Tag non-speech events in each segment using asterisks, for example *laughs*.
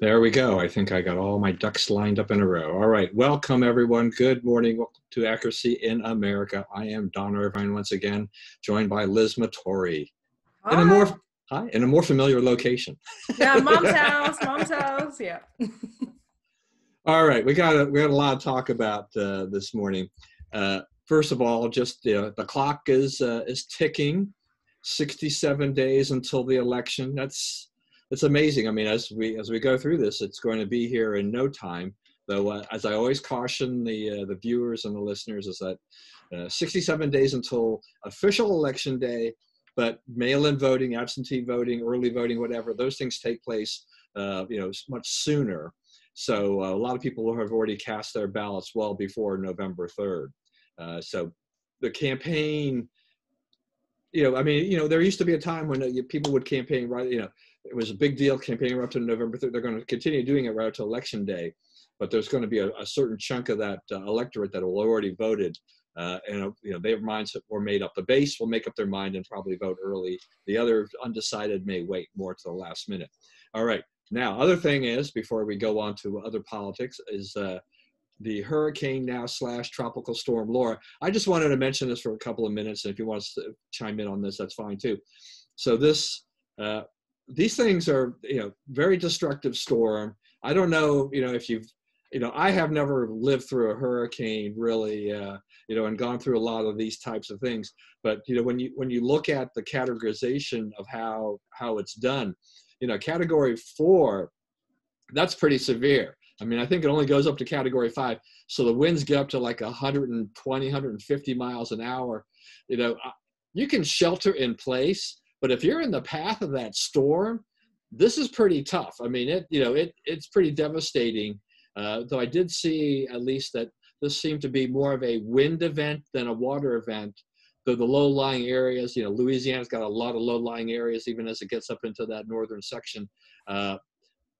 There we go. I think I got all my ducks lined up in a row. All right. Welcome, everyone. Good morning. Welcome to Accuracy in America. I am Don Irvine once again, joined by Liz Matory. Hi. In a more hi, in a more familiar location. yeah, mom's *laughs* house, mom's house. Yeah. *laughs* all right, we got a, we got a lot to talk about uh, this morning. Uh, first of all, just uh, the clock is uh, is ticking. 67 days until the election. That's it's amazing. I mean, as we as we go through this, it's going to be here in no time. Though, uh, as I always caution the uh, the viewers and the listeners, is that uh, 67 days until official election day, but mail-in voting, absentee voting, early voting, whatever, those things take place, uh, you know, much sooner. So uh, a lot of people have already cast their ballots well before November 3rd. Uh, so the campaign you know, I mean, you know, there used to be a time when people would campaign right, you know, it was a big deal campaigning up to November 3rd. They're going to continue doing it right up to election day, but there's going to be a, a certain chunk of that uh, electorate that will already voted. Uh, and you know their minds were made up. The base will make up their mind and probably vote early. The other undecided may wait more to the last minute. All right. Now, other thing is before we go on to other politics is uh, the hurricane now slash tropical storm Laura. I just wanted to mention this for a couple of minutes, and if you want to chime in on this, that's fine too. So this uh, these things are you know very destructive storm. I don't know you know if you've you know i have never lived through a hurricane really uh, you know and gone through a lot of these types of things. But you know when you when you look at the categorization of how how it's done you know category four that's pretty severe. I mean i think it only goes up to category five. So the winds get up to like 120 150 miles an hour. You know you can shelter in place but if you're in the path of that storm, this is pretty tough. I mean, it you know it it's pretty devastating. Uh, though I did see at least that this seemed to be more of a wind event than a water event. Though the low-lying areas, you know, Louisiana's got a lot of low-lying areas, even as it gets up into that northern section. Uh,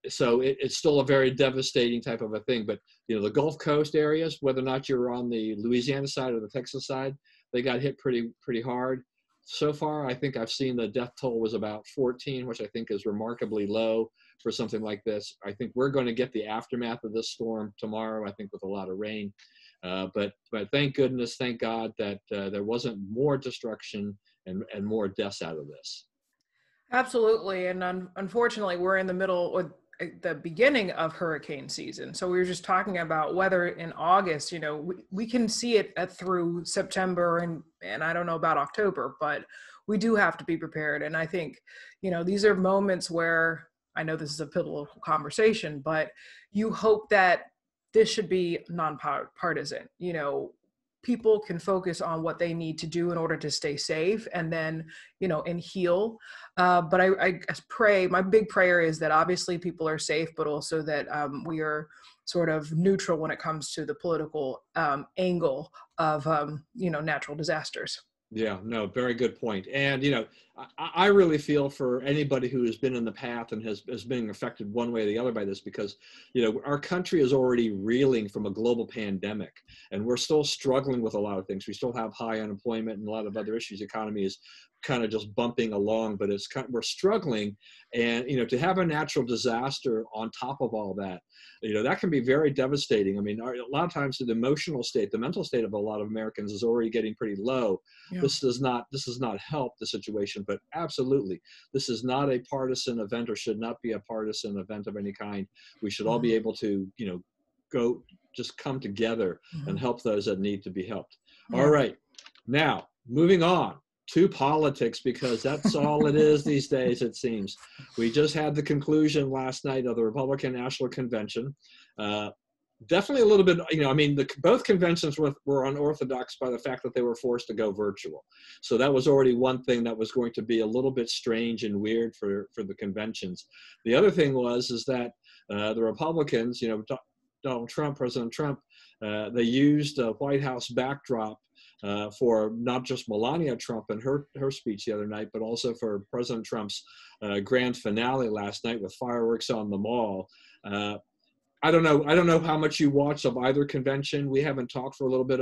so it, it's still a very devastating type of a thing. But you know, the Gulf Coast areas, whether or not you're on the Louisiana side or the Texas side, they got hit pretty pretty hard so far, I think I've seen the death toll was about 14, which I think is remarkably low for something like this. I think we're going to get the aftermath of this storm tomorrow, I think, with a lot of rain. Uh, but, but thank goodness, thank God that uh, there wasn't more destruction and, and more deaths out of this. Absolutely. And un- unfortunately, we're in the middle, Eh, the beginning of hurricane season. So we were just talking about weather in August, you know, we, we can see it at, through September and, and I don't know about October, but we do have to be prepared. And I think, you know, these are moments where I know this is a political conversation, but you hope that this should be nonpartisan. You know, people can focus on what they need to do in order to stay safe and then you know and heal. Uh, but I, I, pray my big prayer is that obviously people are safe but also that um, we are sort of neutral when it comes to the political um, angle of um, you know natural disasters yeah, no, very good point. And you know, I, I, really feel for anybody who has been in the path and has has been affected one way or the other by this, because you know our country is already reeling from a global pandemic, and we're still struggling with a lot of things. We still have high unemployment and a lot of other issues. The economy is kind of just bumping along, but it's kind of, we're struggling. And you know, to have a natural disaster on top of all that, you know, that can be very devastating. I mean, a lot of times the emotional state, the mental state of a lot of Americans is already getting pretty low. Yeah. This does not this does not help the situation, but absolutely, this is not a partisan event or should not be a partisan event of any kind. We should all mm-hmm. be able to, you know, go just come together mm-hmm. and help those that need to be helped. Yeah. All right, now moving on to politics because that's all it is these days, it seems. We just had the conclusion last night of the Republican National Convention. Uh, definitely a little bit, you know, I mean, the, both conventions were, were unorthodox by the fact that they were forced to go virtual. So that was already one thing that was going to be a little bit strange and weird for, for the conventions. The other thing was, is that uh, the Republicans, you know, Donald Trump, President Trump, uh, they used a White House backdrop uh, for not just Melania Trump and her, her speech the other night, but also for President Trump's uh, grand finale last night with fireworks on the mall. Uh, I don't know. I don't know how much you watch of either convention. We haven't talked for a little bit.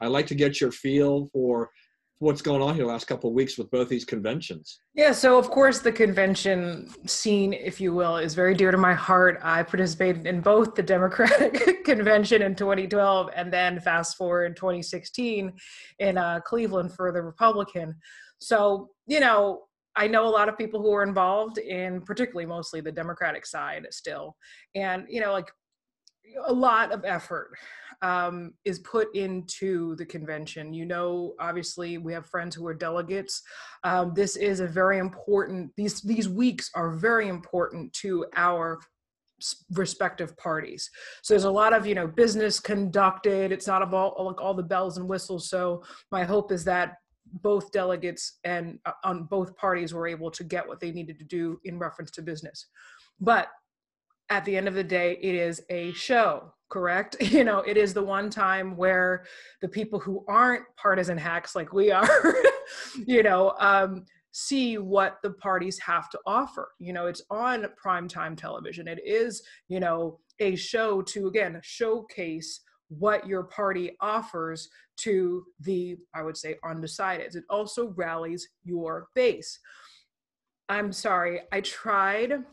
I like to get your feel for what's going on here the last couple of weeks with both these conventions. Yeah, so of course the convention scene, if you will, is very dear to my heart. I participated in both the Democratic *laughs* convention in 2012 and then fast forward in 2016 in uh, Cleveland for the Republican. So, you know, I know a lot of people who are involved in particularly mostly the Democratic side still. And, you know, like a lot of effort um, is put into the convention. You know, obviously, we have friends who are delegates. Um, this is a very important. These these weeks are very important to our respective parties. So there's a lot of you know business conducted. It's not all like all the bells and whistles. So my hope is that both delegates and uh, on both parties were able to get what they needed to do in reference to business. But at the end of the day, it is a show, correct? *laughs* You know, it is the one time where the people who aren't partisan hacks like we are, *laughs* you know, um, see what the parties have to offer. You know, it's on primetime television. It is, you know, a show to, again, showcase what your party offers to the, I would say, undecideds. It also rallies your base. I'm sorry, I tried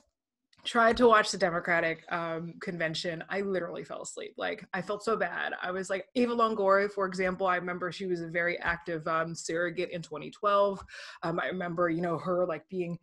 tried to watch the Democratic um, convention. I literally fell asleep. Like I felt so bad. I was like Eva Longoria, for example. I remember she was a very active um, surrogate in 2012. Um, I remember, you know, her like being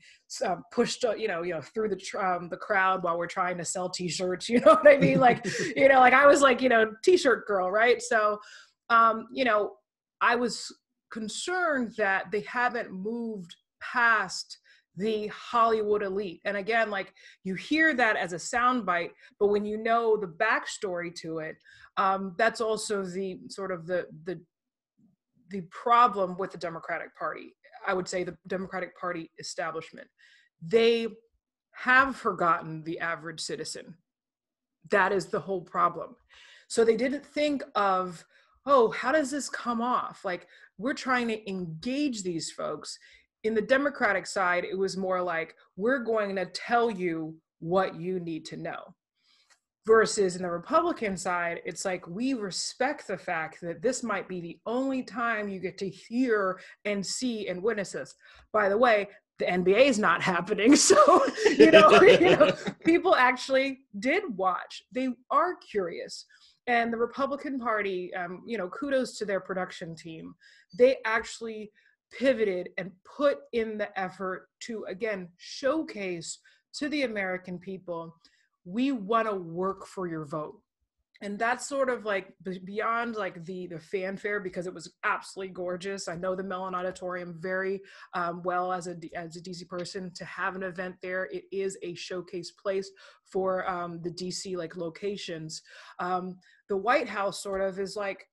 uh, pushed, you know, you know, through the um, the crowd while we're trying to sell T-shirts. *laughs* You know what I mean? Like, you know, like I was like, you know, T-shirt girl, right? So, um, you know, I was concerned that they haven't moved past the Hollywood elite. And again, like you hear that as a soundbite, but when you know the backstory to it, um, that's also the sort of the the the problem with the Democratic Party. I would say the Democratic Party establishment. They have forgotten the average citizen. That is the whole problem. So they didn't think of, oh, how does this come off? Like, we're trying to engage these folks in the Democratic side, it was more like, we're going to tell you what you need to know. Versus in the Republican side, it's like we respect the fact that this might be the only time you get to hear and see and witness this. By the way, the NBA is not *laughs* happening. So, *laughs* you know, *laughs* you know, people actually did watch. They are curious. And the Republican Party, um, you know, kudos to their production team. They actually pivoted and put in the effort to again showcase to the American people we want to work for your vote. And that's sort of like beyond like the the fanfare because it was absolutely gorgeous. I know the mellon auditorium very um, well as a as a dc person to have an event there. It is a showcase place for um, the dc like locations. Um, the white house sort of is like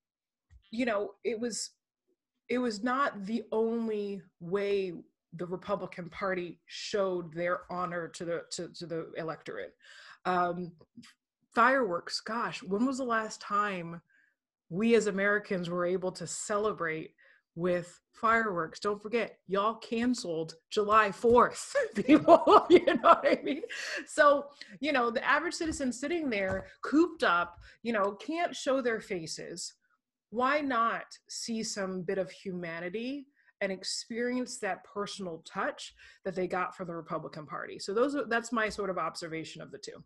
you know it was it was not the only way the Republican Party showed their honor to the to, to the electorate. Um, fireworks, gosh, when was the last time we as Americans were able to celebrate with fireworks? Don't forget, y'all canceled July 4th, *laughs* people. *laughs* you know what I mean? So, you know, the average citizen sitting there cooped up, you know, can't show their faces why not see some bit of humanity and experience that personal touch that they got from the Republican Party? So those are, that's my sort of observation of the two.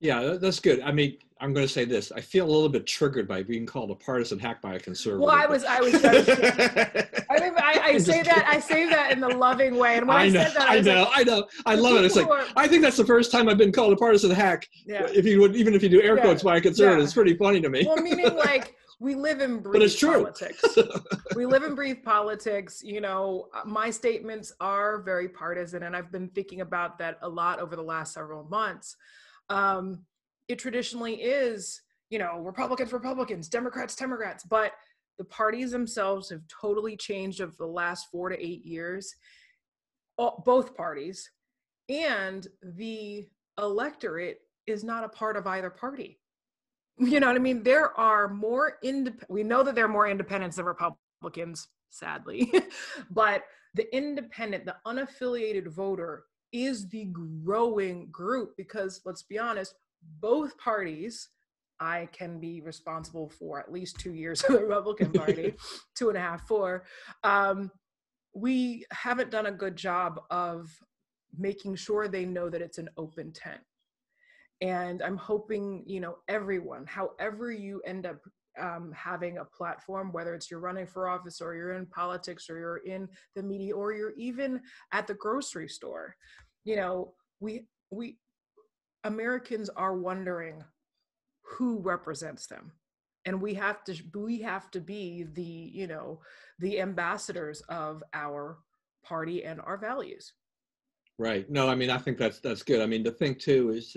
Yeah, that's good. I mean, I'm going to say this. I feel a little bit triggered by being called a partisan hack by a conservative. Well, I was, I was. *laughs* I, mean, I, I say that, I say that in the loving way. And when I, I know, said that, I, I know, like, I know, I love it. It's like are, I think that's the first time I've been called a partisan hack. Yeah. If you would, even if you do air quotes yeah, by a conservative, yeah. it's pretty funny to me. Well, meaning like we live and breathe but it's true. politics. we live and *laughs* breathe politics. You know, uh, my statements are very partisan, and I've been thinking about that a lot over the last several months. Um, it traditionally is, you know, Republicans, Republicans, Democrats, Democrats, but the parties themselves have totally changed over the last four to eight years, both parties, and the electorate is not a part of either party you know what I mean? There are more independent, we know that there are more independents than Republicans, sadly, *laughs* but the independent, the unaffiliated voter is the growing group because let's be honest, both parties I can be responsible for at least two years of the Republican Party, *laughs* two and a half, four. Um, we haven't done a good job of making sure they know that it's an open tent. And I'm hoping, you know, everyone, however you end up um, having a platform, whether it's you're running for office or you're in politics or you're in the media or you're even at the grocery store, you know, we we Americans are wondering who represents them. And we have to we have to be the you know the ambassadors of our party and our values. Right. No i mean i think that's that's good. I mean the thing too is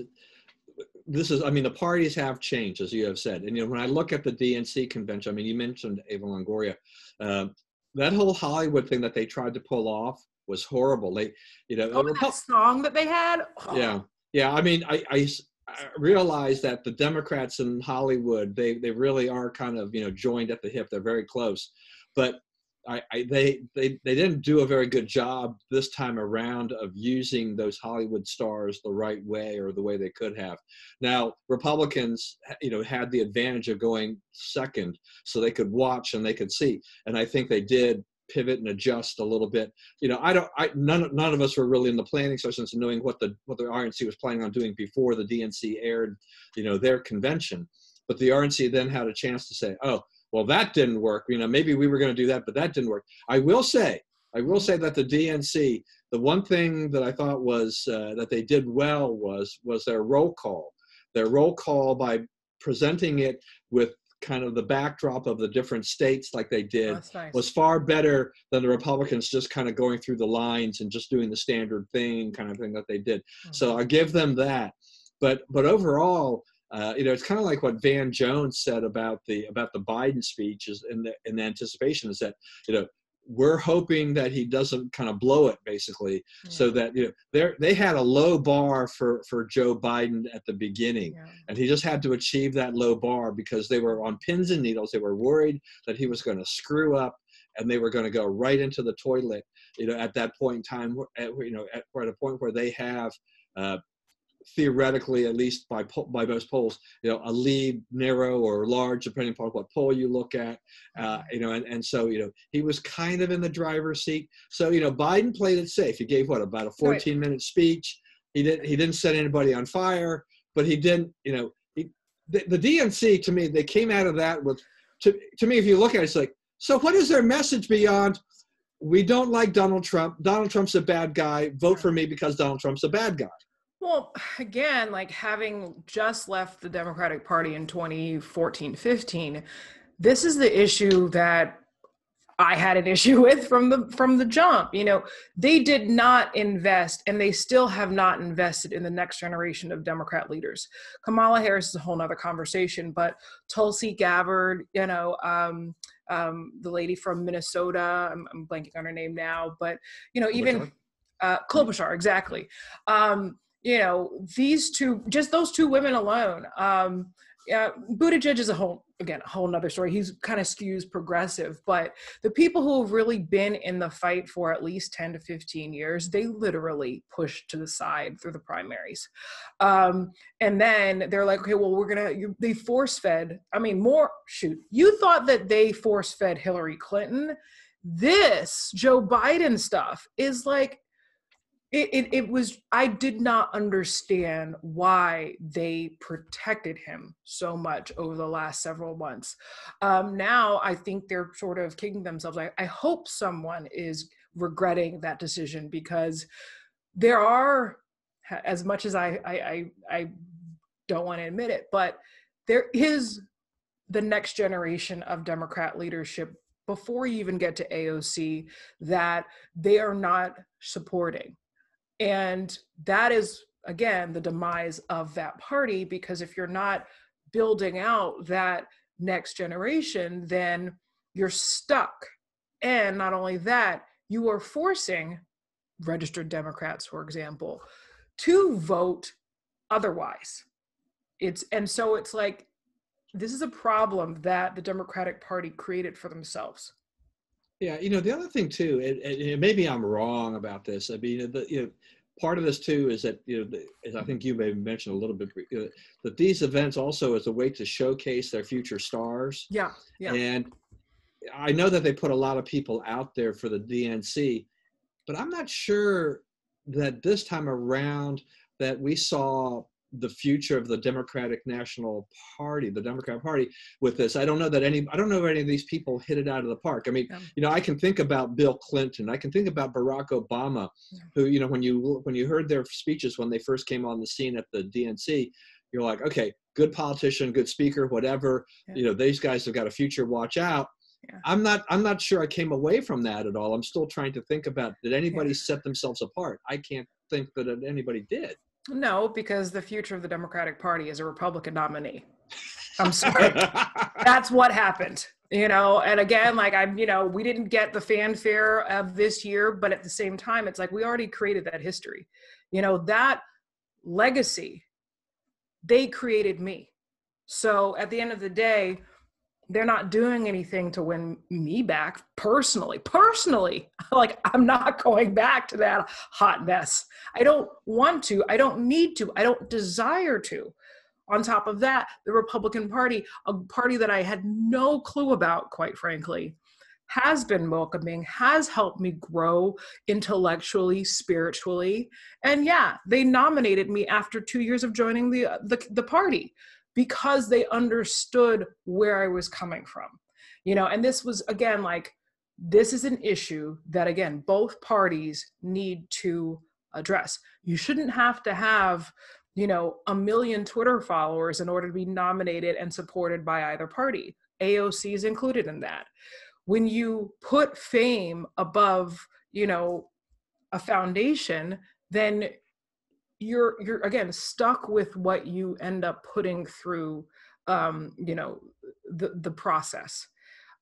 this is i mean the parties have changed as you have said. And you know when i look at the dnc convention i mean you mentioned eva longoria uh, that whole hollywood thing that they tried to pull off was horrible. They you know oh, that song that they had? Oh. yeah. Yeah i mean I, I realize that the Democrats in Hollywood, they they really are kind of you know joined at the hip. They're very close, but I, I, they they they didn't do a very good job this time around of using those Hollywood stars the right way or the way they could have. Now Republicans, you know, had the advantage of going second, so they could watch and they could see, and I think they did pivot and adjust a little bit. You know, I don't. I none none of us were really in the planning sessions and knowing what the what the RNC was planning on doing before the DNC aired, you know, their convention. But the RNC then had a chance to say, oh, well, that didn't work. You know, maybe we were going to do that, but that didn't work. I will say, I will say that the DNC, the one thing that I thought was uh, that they did well was was their roll call. Their roll call by presenting it with kind of the backdrop of the different states like they did nice. was far better than the republicans just kind of going through the lines and just doing the standard thing kind of thing that they did mm-hmm. so i give them that but but overall uh, you know it's kind of like what van jones said about the about the biden speech is in the in the anticipation is that you know we're hoping that he doesn't kind of blow it basically yeah. so that you know they they had a low bar for for Joe Biden at the beginning yeah. and he just had to achieve that low bar because they were on pins and needles they were worried that he was going to screw up and they were going to go right into the toilet you know at that point in time at, you know at, at a point where they have uh, theoretically, at least by by most polls, you know, a lead narrow or large, depending upon what poll you look at. Uh, you know, and, and so you know he was kind of in the driver's seat. So you know, Biden played it safe. He gave what about a 14 right. minute speech. He didn't he didn't set anybody on fire, but he didn't. You know, he, the, the DNC to me they came out of that with to to me if you look at it, it's like so what is their message beyond? We don't like Donald Trump. Donald Trump's a bad guy. Vote for me because Donald Trump's a bad guy. Well, again, like having just left the Democratic Party in 2014 15, this is the issue that I had an *laughs* issue with from the from the jump. You know, they did not invest and they still have not invested in the next generation of Democrat leaders. Kamala Harris is a whole nother conversation, but Tulsi Gabbard, you know, um, um, the lady from Minnesota, I'm, I'm, blanking on her name now, but you know, even uh, Klobuchar, exactly. Um, you know these two just those two women alone um yeah, Buttigieg is a whole again a whole nother story. He's kind of skews progressive, but the people who have really been in the fight for at least 10 to 15 years, they literally pushed to the side through the primaries. Um, and then they're like, okay, well, we're gonna you, they force fed. I mean, more shoot, you thought that they force fed Hillary Clinton. This Joe Biden stuff is like it, it, it was i did not understand why they protected him so much over the last several months. Um, now i think they're sort of kicking themselves. I, I hope someone is regretting that decision because there are as much as i i i, I don't want to admit it but there is the next generation of democrat leadership before you even get to aoc that they are not supporting and that is, again, the demise of that party because if you're not building out that next generation, then you're stuck. And not only that, you are forcing registered Democrats, for example, to vote otherwise. It's and so it's like this is a problem that the Democratic Party created for themselves. Yeah, you know the other thing too, and, and maybe I'm wrong about this. I mean, the, you know, part of this too is that you know, as I think you may have mentioned a little bit, uh, that these events also is a way to showcase their future stars. Yeah, yeah. And I know that they put a lot of people out there for the DNC, but I'm not sure that this time around that we saw the future of the Democratic National Party, the Democratic Party, with this. I don't know that any. I don't know if any of these people hit it out of the park. I mean, yeah. you know, I can think about Bill Clinton. I can think about Barack Obama, yeah. who, you know, when you when you heard their speeches when they first came on the scene at the DNC, you're like, okay, good politician, good speaker, whatever. Yeah. You know, these guys have got a future. Watch out. I'm not. I'm not sure. I came away from that at all. I'm still trying to think about did anybody set themselves apart. I can't think that anybody did. No, because the future of the Democratic Party is a Republican nominee. I'm sorry. *laughs* That's what happened. You know, and again, like I'm, you know, we didn't get the fanfare of this year, but at the same time, it's like we already created that history. You know, that legacy, they created me. So at the end of the day, they're not doing anything to win me back personally personally. *laughs* Like i'm not going back to that hot mess. I don't want to i don't need to i don't desire to. On top of that the republican party a party that i had no clue about quite frankly has been welcoming has helped me grow intellectually spiritually. And yeah they nominated me after 2 years of joining the uh, the, the party because they understood where I was coming from. You know, and this was again like this is an issue that again both parties need to address. You shouldn't have to have, you know, a million Twitter followers in order to be nominated and supported by either party. AOC is included in that. When you put fame above, you know, a foundation, then you're you're again stuck with what you end up putting through um, you know the the process.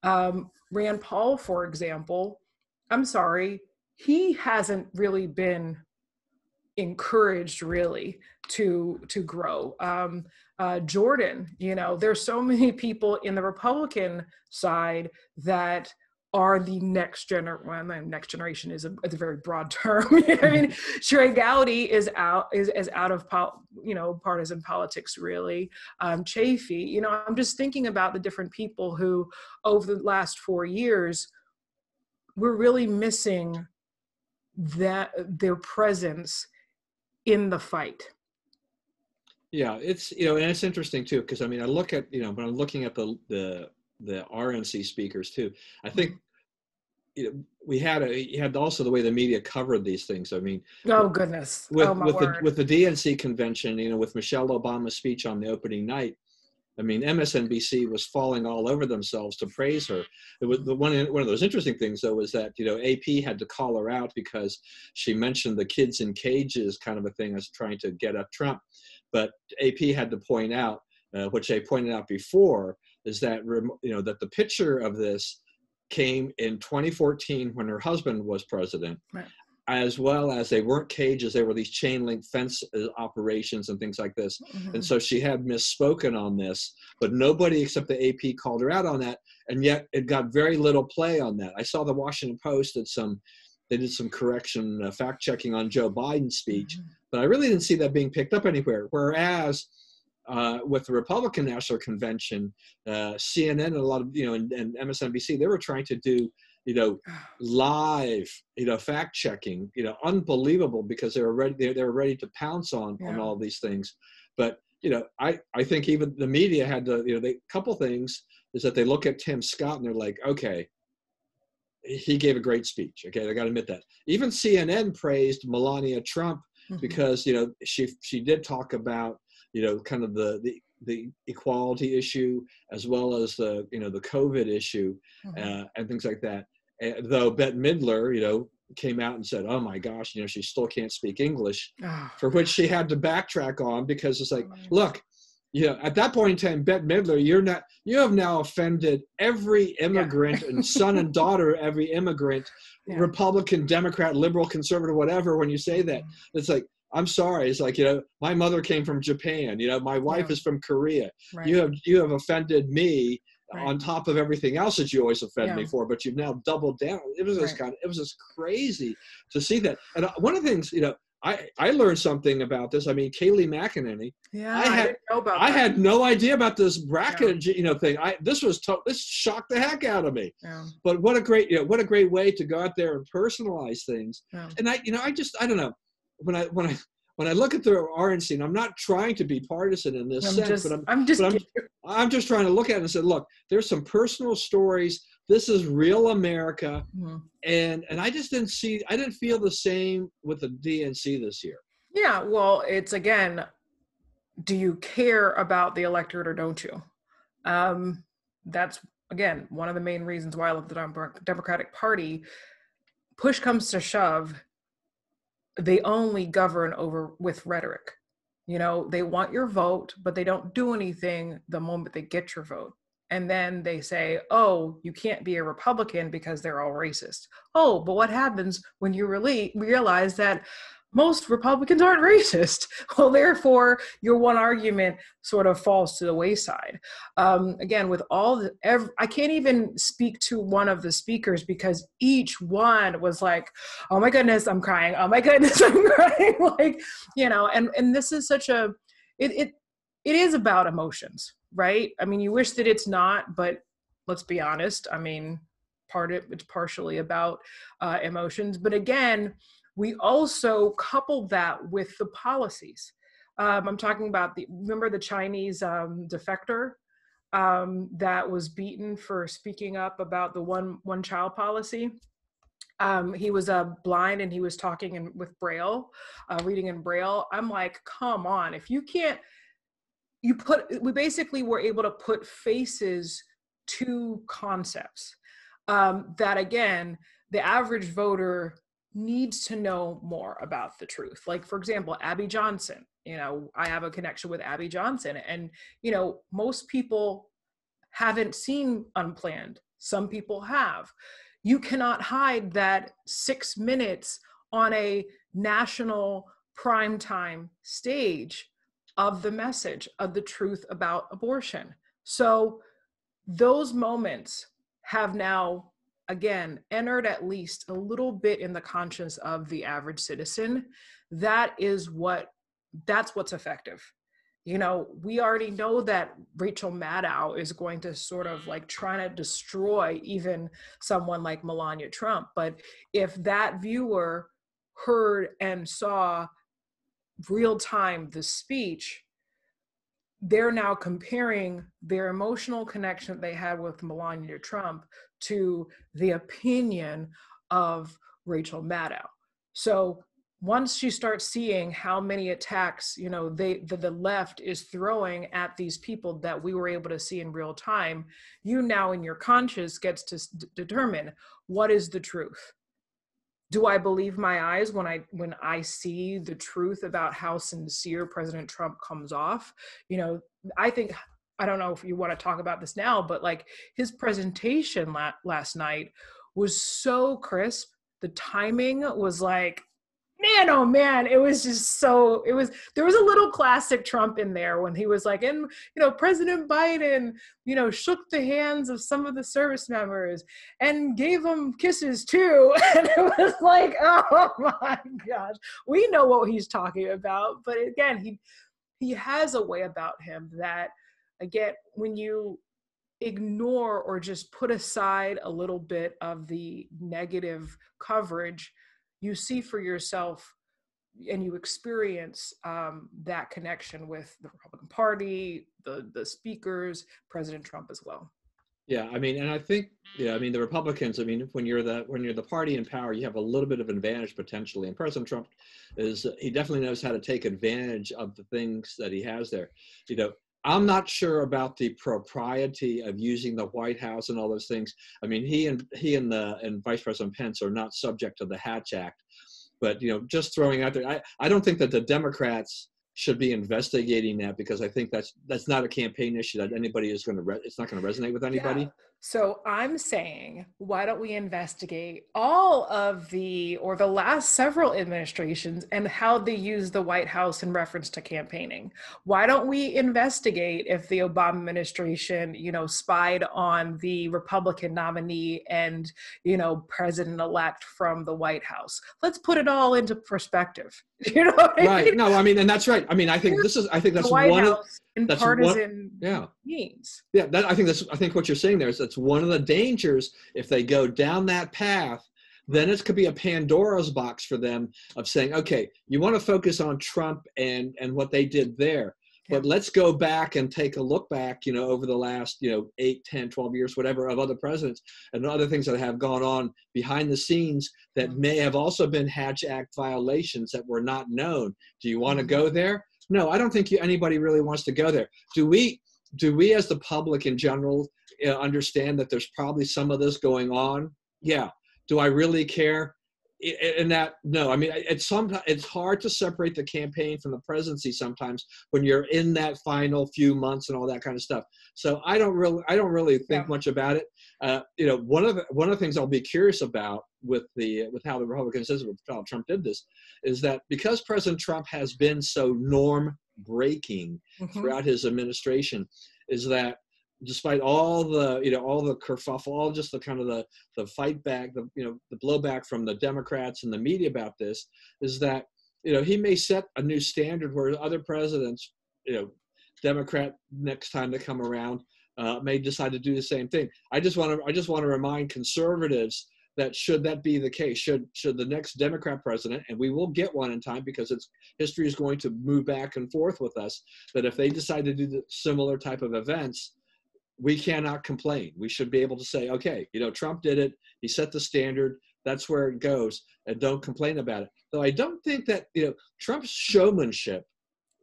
Um, rand paul for example i'm sorry he hasn't really been encouraged really to to grow. Um, uh, jordan you know there's so many people in the republican side that are the next gener well, next generation is a, is a very broad *laughs* term. I mean. *laughs* Gowdy is out is, is out of pol, you know partisan politics really. Um, Chafee, you know, I'm just thinking about the different people who over the last four years we're really missing that their presence in the fight. Yeah, it's you know, and it's interesting too because I mean, I look at you know when I'm looking at the the the RNC speakers too. I think you know, we had a you had also the way the media covered these things. I mean, oh goodness, with oh, with word. the with the DNC convention, you know, with Michelle Obama's speech on the opening night. I mean, MSNBC was falling all over themselves to praise her. It was the one one of those interesting things though was that you know AP had to call her out because she mentioned the kids in cages kind of a thing as trying to get at Trump, but AP had to point out, uh, which they pointed out before, is that you know that the picture of this came in 2014 when her husband was president right. as well as they weren't cages they were these chain link fence uh, operations and things like this mm-hmm. and so she had misspoken on this but nobody except the ap called her out on that and yet it got very little play on that i saw the washington post did some they did some correction uh, fact checking on joe biden's speech mm-hmm. but i really didn't see that being picked up anywhere whereas uh, with the Republican National Convention, uh, CNN and a lot of you know and, and, MSNBC, they were trying to do you know live you know fact checking, you know unbelievable because they were ready they, they were ready to pounce on yeah. on all these things, but you know I I think even the media had to you know they couple things is that they look at Tim Scott and they're like okay he gave a great speech okay I got to admit that even CNN praised Melania Trump mm-hmm. because you know she she did talk about you know, kind of the, the, the equality issue as well as the, you know, the COVID issue mm-hmm. uh, and things like that. And though Bette Midler, you know, came out and said, "Oh my gosh, you know, she still can't speak English," oh. for which she had to backtrack on because it's like, oh, look, you know, at that point in time, Bette Midler, you're not, you have now offended every immigrant yeah. and son and *laughs* daughter, every immigrant, yeah. Republican, Democrat, liberal, conservative, whatever. When you say that, mm-hmm. it's like, I'm sorry. It's like, you know, my mother came from Japan. You know, my wife yeah. is from Korea. Right. You have you have offended me right. on top of everything else that you always offend yeah. me for, but you've now doubled down. It was just right. kind of it was just crazy to see that. And uh, one of the things, you know, I, I learned something about this. I mean, Kayleigh McEnany. Yeah, I I, had- didn't know about I had no idea about this bracket, you know, thing. I this was to, this shocked the heck out of me. Yeah, But what a great, you know, what a great way to go out there and personalize things. yeah. And I, you know, I just, I don't know, when I when I when I look at the RNC, scene, I'm not trying to be partisan in this I'm sense, just, but I'm I'm just, but I'm-. *laughs* I'm just trying to look at it and say, look, there's some personal stories. This is real America, Mhm. and and I just didn't see, I didn't feel the same with the DNC this year. Yeah, well, it's again, do you care about the electorate or don't you? Um, that's again one of the main reasons why I love the Democratic Party. Push comes to shove, they only govern over with rhetoric. You know, they want your vote, but they don't do anything the moment they get your vote. And then they say, oh, you can't be a Republican because they're all racist. Oh, but what happens when you really realize that most Republicans aren't *laughs* racist? Well, therefore, your one argument sort of falls to the wayside. Um, again, with all the, ev- I can't even speak to one of the speakers because each one was like, "Oh my goodness, I'm crying. Oh my *laughs* goodness, I'm crying." *laughs* like, you know, and and this is such a, it it it is about emotions, right? I mean, you wish that it's not, but let's be honest. I mean, part of it's partially about uh, emotions, but again, we also coupled that with the policies. Um, I'm talking about the remember the Chinese um, defector um, that was beaten for speaking up about the one one child policy. Um, he was uh, blind and he was talking in, with braille, uh, reading in braille. I'm like, come on, if you can't, you put. We basically were able to put faces to concepts um, that again the average voter needs to know more about the truth. Like, for example, Abby Johnson. You know, I have a connection with Abby Johnson, and, you know, most people haven't seen Unplanned. Some people have. You cannot hide that six minutes on a national primetime stage of the message of the truth about abortion. So, those moments have now again entered at least a little bit in the conscience of the average citizen that is what that's what's effective. You know we already know that rachel maddow is going to sort of like trying to destroy even someone like melania trump but if that viewer heard and saw real time the speech they're now comparing their emotional connection they had with Melania Trump to the opinion of Rachel Maddow. So once you start seeing how many attacks, you know, they the, the left is throwing at these people that we were able to see in real time, you now in your conscience gets to determine what is the truth. Do I believe my eyes when I when I see the truth about how sincere President Trump comes off? You know, I think I don't know if you want to talk about this now, but like his presentation la- last night was so crisp. The timing was like, man, oh man, it was just so. It was there was a little classic Trump in there when he was like, and you know, President Biden, you know, shook the hands of some of the service members and gave them kisses too, *laughs* and it was like, *laughs* oh my gosh, we know what he's talking about, but again, he he has a way about him that again when you ignore or just put aside a little bit of the negative coverage you see for yourself and you experience um, that connection with the republican party the the speakers president trump as well Yeah, I mean, and I think, yeah, I mean, the Republicans. I mean, when you're the when you're the party in power, you have a little bit of advantage potentially. And President Trump is he definitely knows how to take advantage of the things that he has there. You know, I'm not sure about the propriety of using the White House and all those things. I mean, he and he and the and Vice President Pence are not subject to the Hatch Act, but you know, just throwing out there, I I don't think that the Democrats should be investigating that because I think that's that's not a campaign issue that anybody is going to. Re- it's not going to resonate with anybody. Yeah. So I'm saying, why don't we investigate all of the or the last several administrations and how they use the White House in reference to campaigning? Why don't we investigate if the Obama administration, you know, spied on the Republican nominee and, you know, president elect from the White House? Let's put it all into perspective. *laughs* You know, right? I mean? No, I mean, and that's right. I mean, I think this is. I think that's one House. of in that's partisan yeah. means. Yeah, that, I think that's. I think what you're saying there is that's one of the dangers if they go down that path. Then it could be a Pandora's box for them of saying, okay, you want to focus on Trump and and what they did there, but let's go back and take a look back, you know, over the last, you know, 8, 10, 12 years, whatever, of other presidents and other things that have gone on behind the scenes that mm-hmm. may have also been Hatch Act violations that were not known. Do you want to mm-hmm. go there? No, I don't think anybody really wants to go there. Do we? Do we, as the public in general, uh, understand that there's probably some of this going on? Yeah. Do I really care? And that no i mean it's sometimes it's hard to separate the campaign from the presidency sometimes when you're in that final few months and all that kind of stuff so i don't really i don't really think yeah. much about it uh, you know one of the one of the things i'll be curious about with the with how the republican system donald trump did this is that because president trump has been so norm breaking mm-hmm. throughout his administration is that despite all the you know all the kerfuffle all just the kind of the the fight back the you know the blowback from the democrats and the media about this is that you know he may set a new standard where other presidents you know democrat next time to come around uh, may decide to do the same thing. I just want to i just want to remind conservatives that should that be the case should should the next democrat president and we will get one in time because it's history is going to move back and forth with us that if they decide to do the similar type of events we cannot complain. We should be able to say, okay, you know, Trump did it. He set the standard. That's where it goes, and don't complain about it. Though I don't think that you know Trump's showmanship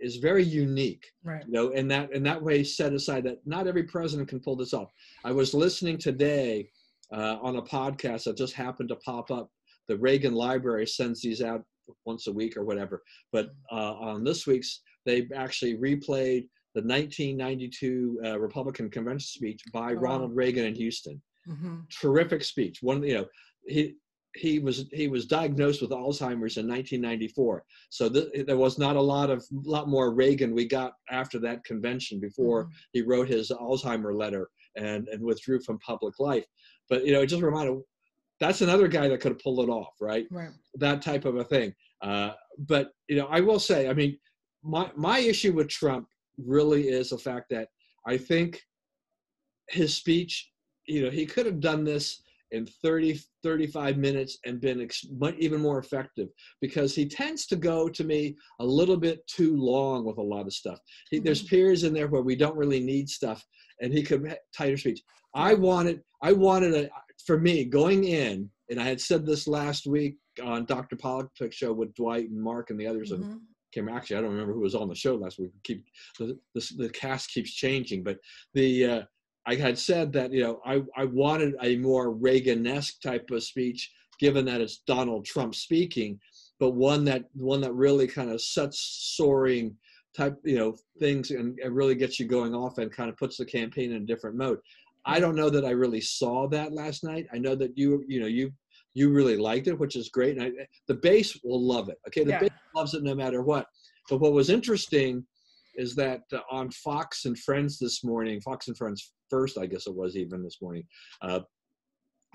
is very unique. Right. You know, in that in that way, set aside that not every president can pull this off. I was listening today uh, on a podcast that just happened to pop up. The Reagan Library sends these out once a week or whatever. But uh, on this week's, they actually replayed the 1992 uh, Republican convention speech by oh. Ronald Reagan in Houston. Mm-hmm. Terrific speech. One, you know, he he was he was diagnosed with Alzheimer's in 1994. So th- there was not a lot of lot more Reagan we got after that convention before mm-hmm. he wrote his Alzheimer letter and and withdrew from public life. But you know, it just reminded that's another guy that could have pulled it off, right? Right. That type of a thing. Uh, but you know, I will say, I mean, my my issue with Trump really is the fact that I think his speech, you know, he could have done this in 30, 35 minutes and been ex- even more effective because he tends to go to me a little bit too long with a lot of stuff. He, mm-hmm. There's periods in there where we don't really need stuff and he could have tighter speech. I wanted, I wanted a, for me going in, and I had said this last week on Dr. Politics show with Dwight and Mark and the others mm-hmm came actually I don't remember who was on the show last week. Keep the the, the cast keeps changing, but the uh, I had said that you know I I wanted a more Reagan-esque type of speech, given that it's Donald Trump speaking, but one that one that really kind of sets soaring type you know things and, and really gets you going off and kind of puts the campaign in a different mode. I don't know that I really saw that last night. I know that you you know you you really liked it, which is great. And I, the base will love it. Okay, the yeah. base loves it no matter what. But what was interesting is that uh, on Fox and Friends this morning, Fox and Friends first, I guess it was even this morning, uh,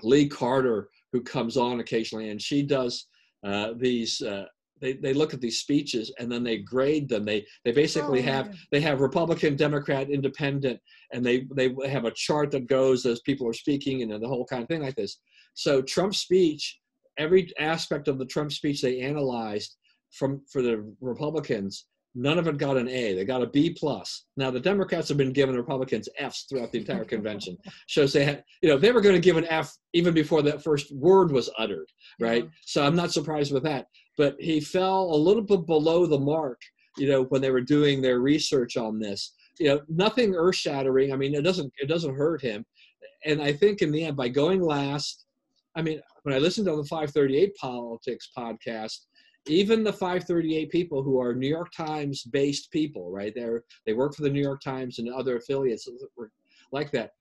Lee Carter, who comes on occasionally, and she does uh, these. Uh, they, they look at these speeches and then they grade them. They they basically oh, have yeah. they have Republican, Democrat, Independent, and they they have a chart that goes as people are speaking and the whole kind of thing like this. So Trump's speech, every aspect of the Trump speech they analyzed from for the Republicans, none of it got an A. They got a B plus. Now the Democrats have been giving the Republicans Fs throughout the entire *laughs* convention. Shows they had, you know, they were going to give an F even before that first word was uttered, right? So I'm not surprised with that. But he fell a little bit below the mark, you know, when they were doing their research on this. You know, nothing earth shattering. I mean, it doesn't it doesn't hurt him. And I think in the end, by going last I mean, when I listened to the 538 Politics podcast, even the 538 people who are New York Times based people, right? They're they work for the New York Times and other affiliates like that.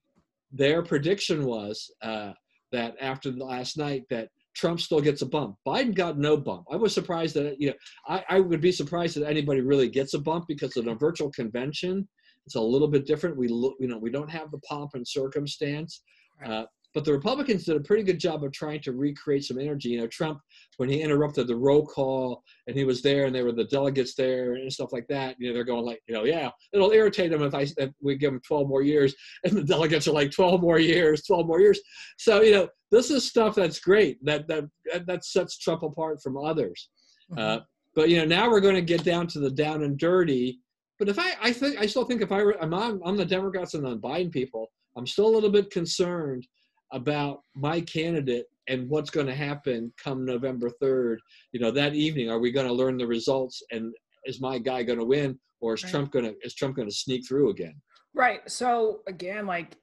their prediction was uh, that after last night that Trump still gets a bump. Biden got no bump. I was surprised that you know I, I would be surprised that anybody really gets a bump because of a virtual convention. It's a little bit different. We look, you know, we don't have the pomp and circumstance. Uh, but the Republicans did a pretty good job of trying to recreate some energy. You know, Trump, when he interrupted the roll call and he was there and there were the delegates there and stuff like that, you know, they're going like, you know, yeah, it'll irritate him if I if we give him 12 more years. *laughs* And the delegates are like 12 more years, 12 more years. So, you know, this is stuff that's great. That that that sets Trump apart from others. Mm-hmm. Uh, but you know, now we're going to get down to the down and dirty. But if I, I think I still think if I were, I'm on, I'm the Democrats and the Biden people, I'm still a little bit concerned about my candidate and what's going to happen come November 3rd. You know, that evening, are we going to learn the results and is my guy going to win or is right. Trump going to is Trump going to sneak through again? Right. So again, like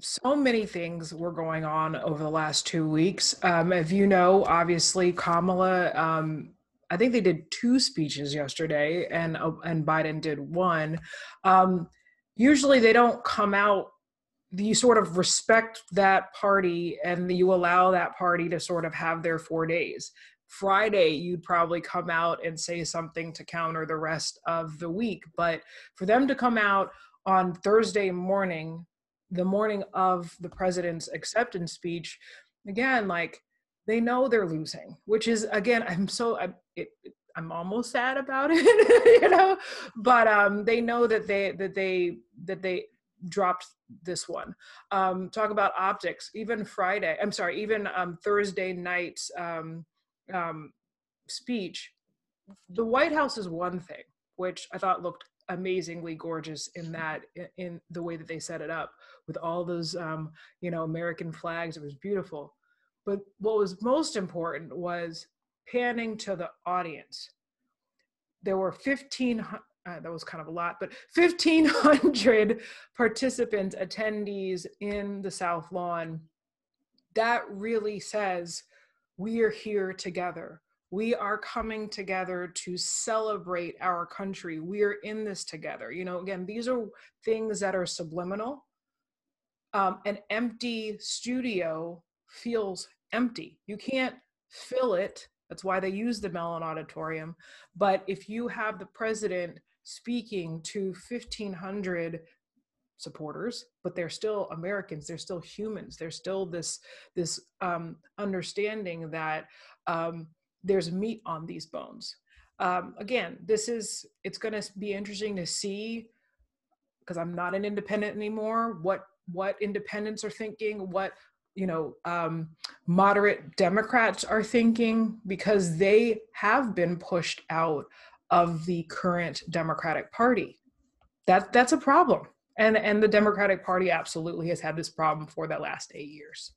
so many things were going on over the last two weeks. Um, if you know, obviously Kamala, um, I think they did two speeches yesterday, and uh, and Biden did one. Um, usually, they don't come out you sort of respect that party and you allow that party to sort of have their four days. Friday, you'd probably come out and say something to counter the rest of the week. But for them to come out on Thursday morning, the morning of the president's acceptance speech, again, like they know they're losing, which is, again, I'm so, I, it, I'm almost sad about it, *laughs* you know, but um, they know that they, that they, that they, dropped this one. Um, talk about optics. Even Friday, I'm sorry, even um, Thursday night's um, um, speech. The White House is one thing, which I thought looked amazingly gorgeous in that in, the way that they set it up with all those um, you know American flags. It was beautiful. But what was most important was panning to the audience. There were 15 uh, that was kind of a lot, but 1,500 *laughs* participants, attendees in the South Lawn. That really says we are here together. We are coming together to celebrate our country. We are in this together. You know, again, these are things that are subliminal. Um, an empty studio feels empty. You can't fill it. That's why they use the Mellon Auditorium. But if you have the president speaking to 1500 supporters but they're still americans they're still humans there's still this this um, understanding that um, there's meat on these bones. Um, again this is it's going to be interesting to see because i'm not an independent anymore what what independents are thinking what you know um, moderate democrats are thinking because they have been pushed out of the current Democratic Party. That that's a problem. And and the Democratic Party absolutely has had this problem for the last eight years.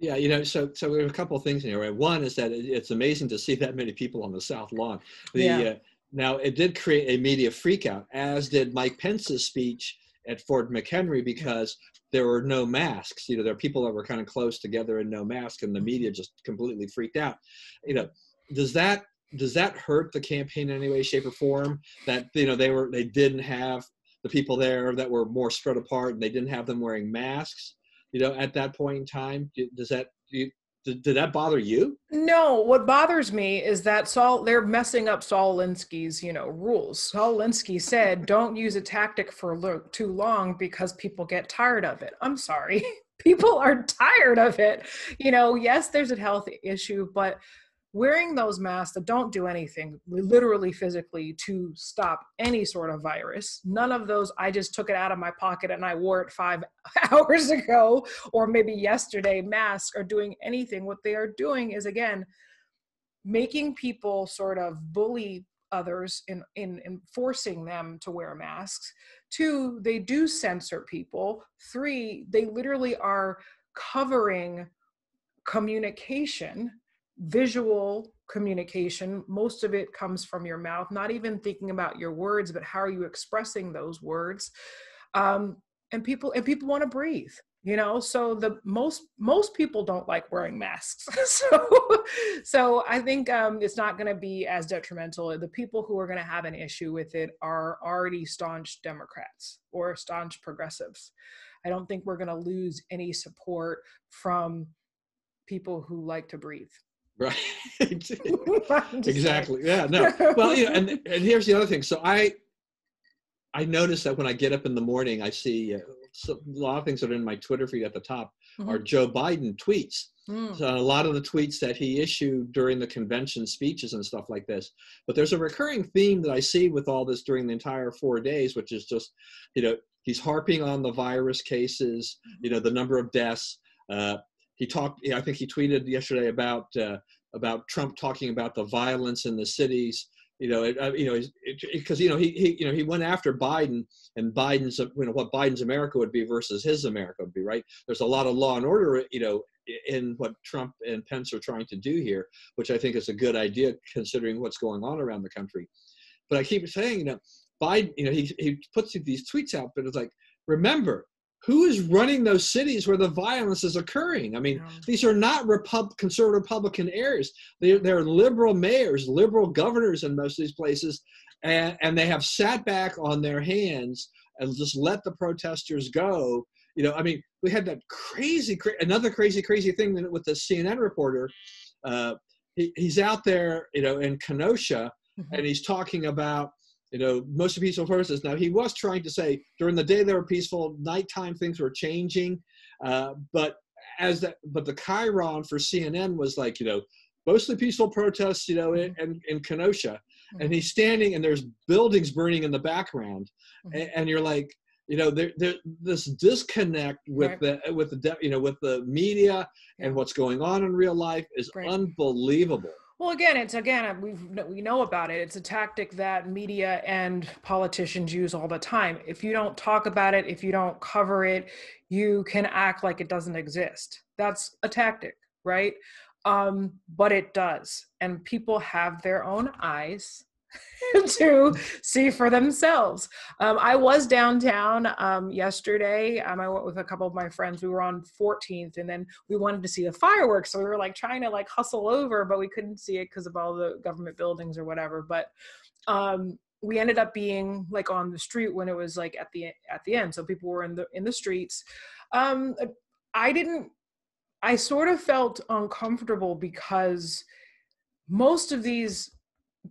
Yeah, you know, so so there are a couple of things in here. Right? One is that it's amazing to see that many people on the South Lawn. The yeah. uh, now it did create a media freakout, as did Mike Pence's speech at Fort McHenry, because there were no masks. You know, there are people that were kind of close together and no mask, and the media just completely freaked out. You know, does that does that hurt the campaign in any way, shape, or form? That you know they were they didn't have the people there that were more spread apart, and they didn't have them wearing masks. You know, at that point in time, does that you, did, did that bother you? No. What bothers me is that Saul they're messing up Saul Alinsky's you know rules. Saul Alinsky said, "Don't use a tactic for lo- too long because people get tired of it." I'm sorry, *laughs* people are tired of it. You know, yes, there's a health issue, but wearing those masks that don't do anything literally physically to stop any sort of virus none of those i just took it out of my pocket and i wore it five *laughs* hours ago or maybe yesterday masks are doing anything. What they are doing is again making people sort of bully others in, in, in forcing them to wear masks. Two they do censor people. Three they literally are covering communication visual communication most of it comes from your mouth not even thinking about your words but how are you expressing those words um, and people and people want to breathe you know? So the most most people don't like wearing masks. *laughs* So so i think um, it's not going to be as detrimental. The people who are going to have an issue with it are already staunch democrats or staunch progressives. I don't think we're going to lose any support from people who like to breathe right *laughs* *laughs* exactly yeah no *laughs* well you know, and and here's the other thing so i i notice that when i get up in the morning i see uh, so a lot of things that are in my Twitter feed at the top mm-hmm. are Joe Biden tweets. Mm. So a lot of the tweets that he issued during the convention speeches and stuff like this. But there's a recurring theme that I see with all this during the entire four days, which is just, you know, he's harping on the virus cases, mm-hmm. you know, the number of deaths. Uh, he talked, I think he tweeted yesterday about uh, about Trump talking about the violence in the cities you know, it, uh, you know, because you know he, he you know he went after Biden and Biden's you know what Biden's America would be versus his America would be right. There's a lot of law and order you know in what Trump and Pence are trying to do here, which I think is a good idea considering what's going on around the country. But I keep saying, you know, Biden, you know, he he puts these tweets out, but it's like remember who is running those cities where the violence is occurring? I mean, yeah. these are not Repub- conservative Republican areas. They're, they're liberal mayors, liberal governors in most of these places, and, and they have sat back on their hands and just let the protesters go. You know, I mean, we had that crazy, cra- another crazy, crazy thing with the CNN reporter. Uh, he, he's out there, you know, in Kenosha, mm-hmm. and he's talking about you know, most of peaceful protests. Now, he was trying to say during the day they were peaceful, nighttime things were changing, uh, but as that, but the chyron for CNN was like, you know, mostly peaceful protests, you know, in, in, in Kenosha, mm-hmm. and he's standing and there's buildings burning in the background, mm-hmm. and, and, you're like, you know, there, there this disconnect with right. the with the you know with the media and what's going on in real life is right. unbelievable. Well, again, it's again we we know about it. It's a tactic that media and politicians use all the time. If you don't talk about it, if you don't cover it, you can act like it doesn't exist. That's a tactic, right? Um, but it does, and people have their own eyes *laughs* to see for themselves. Um, I was downtown um, yesterday. Um, I went with a couple of my friends. We were on 14th, and then we wanted to see the fireworks. So we were like trying to like hustle over, but we couldn't see it because of all the government buildings or whatever. But um, we ended up being like on the street when it was like at the at the end. So people were in the in the streets. Um, I didn't. I sort of felt uncomfortable because most of these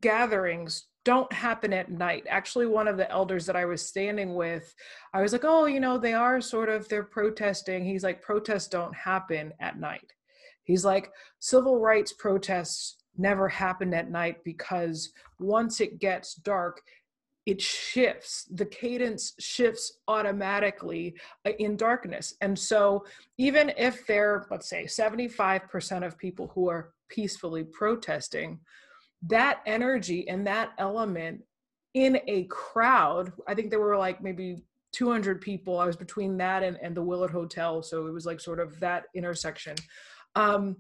gatherings don't happen at night. Actually, one of the elders that I was standing with, I was like, oh, you know, they are sort of, they're protesting. He's like, protests don't happen at night. He's like, civil rights protests never happen at night because once it gets dark, it shifts the cadence shifts automatically uh, in darkness and so even if there let's say 75% of people who are peacefully protesting that energy and that element in a crowd i think there were like maybe 200 people. I was between that and, and the willard hotel so it was like sort of that intersection. Um,